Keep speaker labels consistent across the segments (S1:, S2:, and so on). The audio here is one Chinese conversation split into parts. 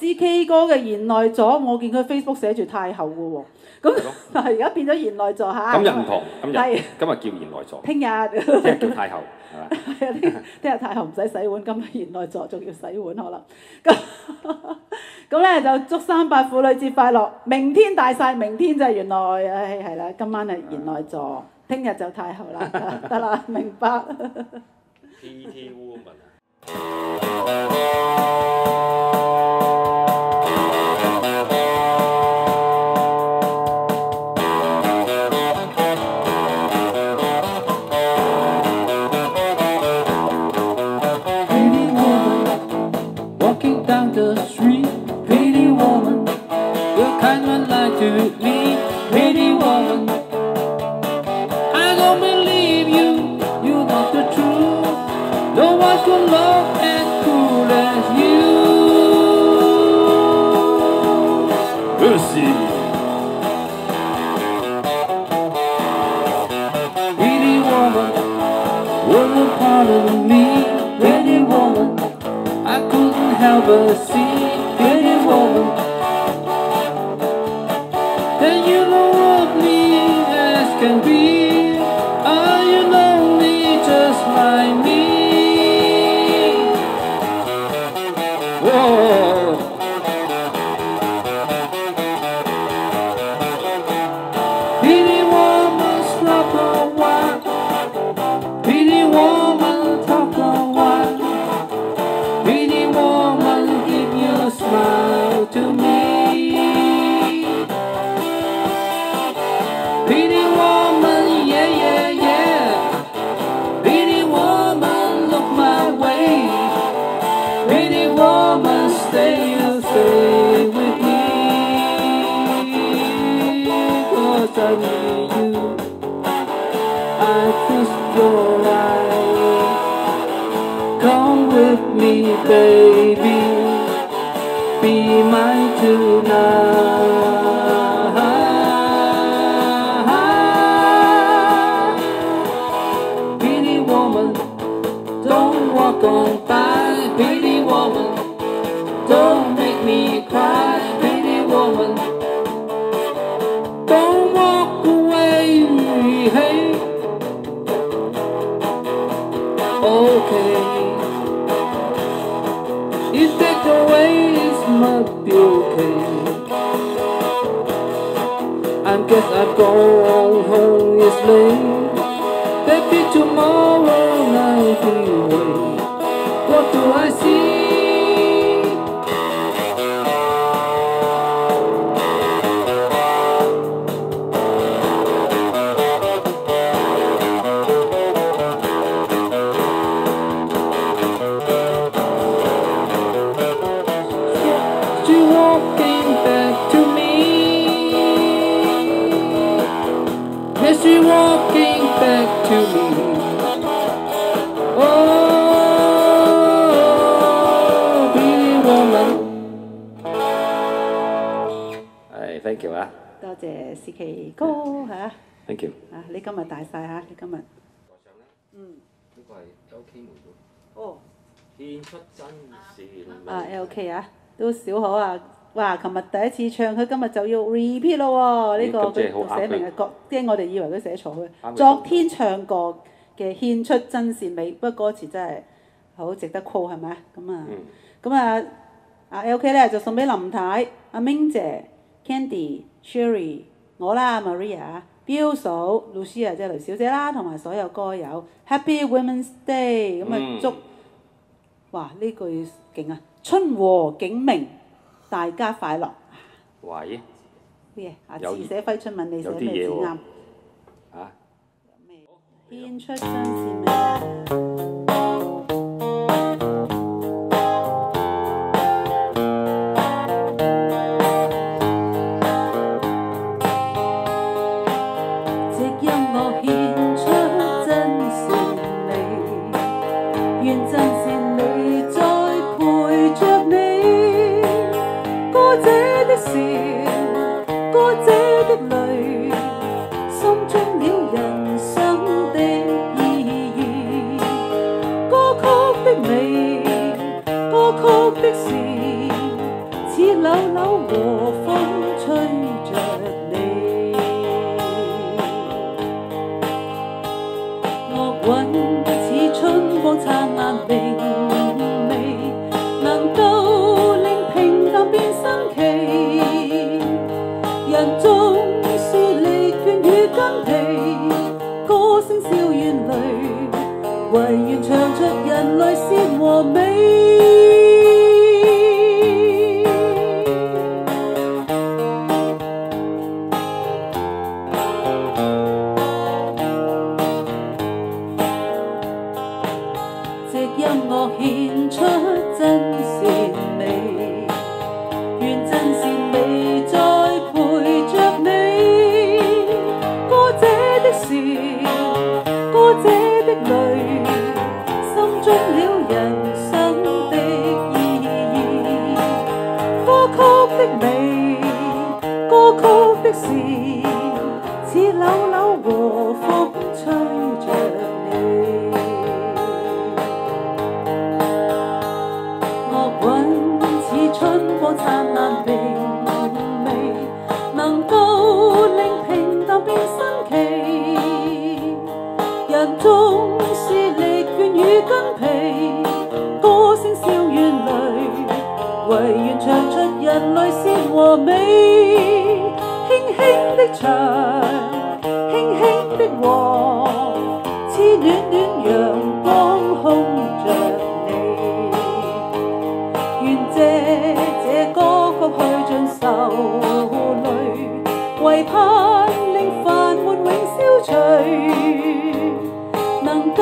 S1: 喎
S2: CK 哥嘅賢內座，我見佢 Facebook 寫住太后嘅喎，咁但係 而家變咗賢內座嚇。
S1: 今日唔同，今日
S2: 係
S1: 今日叫賢內座，
S2: 聽日。
S1: 聽日叫太后，係嘛？
S2: 係啊，聽聽日太后唔使洗碗，今日賢內座仲要洗碗可能。咁 咁咧就祝三八婦女節快樂！明天大晒，明天就係原來，唉係啦，今晚係賢內座，聽日就太后啦，得得啦，明白。
S1: PT Woman
S3: down the street. Pretty woman, the kind one like to help but see, woman. Then you love me as can be. Are you lonely just like me? Whoa. Stay, you stay with me. Cause I need you. I trust your eyes. Come with me, baby. Be mine tonight. Away it must be okay. I guess I'm going home is late. Maybe tomorrow night be away. What do I see? She walking back to me. Yes, she walking back to me. Oh, pretty woman.
S1: 系 thank you 啊
S2: 多谢 CK 哥吓，
S1: ，thank you。
S2: 啊你今日大晒吓，你今日嗯
S1: 呢个系 LK 妹
S2: 哦。
S1: 献出真善
S2: 啊 LK 啊，都少可啊！ 哇！琴日第一次唱，佢今日就要 repeat 咯喎。呢、個佢寫明係國，即係我哋以為佢寫錯嘅。昨天唱過嘅獻出真善美，不過歌詞真係好值得 call 係咪啊？咁啊，
S1: 嗯
S2: 咁啊，啊 LK 咧就送俾林太、阿 Ming 姐、Candy、Sherry、我啦、Maria、標嫂、Lucia 即係雷小姐啦，同埋所有歌友 Happy Women's Day，咁啊
S1: 嗯
S2: 祝。哇！呢句勁啊！春和景明，大家快樂。
S1: 喂
S2: 好嘢，下次寫揮春問你寫咩字啱？
S1: 啊！
S2: 獻出真善美者的笑，歌者的泪，心中了人生的意义。歌曲的美，歌曲的事，似柳柳和的事，似柳柳和风吹着你。乐韵似春光灿烂明媚，能够令平淡变新奇。人總是力倦与筋疲，歌声笑怨淚，唯愿唱出人类善和美。轻轻的唱，轻轻的和，似暖暖阳光烘着你。愿借这歌曲去尽愁泪，唯盼令烦闷永消除，能够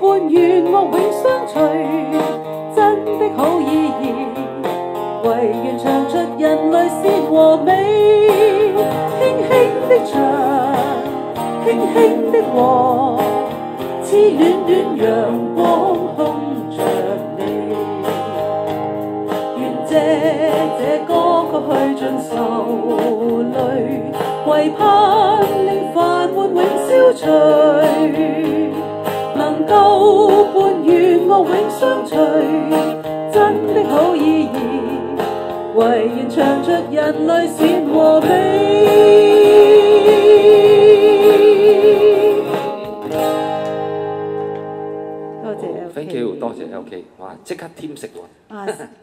S2: 伴愿乐永相随，真的好意义， 轻轻的和，似暖暖阳光烘着你。愿借这歌曲去尽愁泪，唯盼令烦闷永消除，能够伴愿乐永相随，真的好意义，唯愿唱出人类善和美。
S1: Thank you，多謝 OK，哇！即刻添食喎。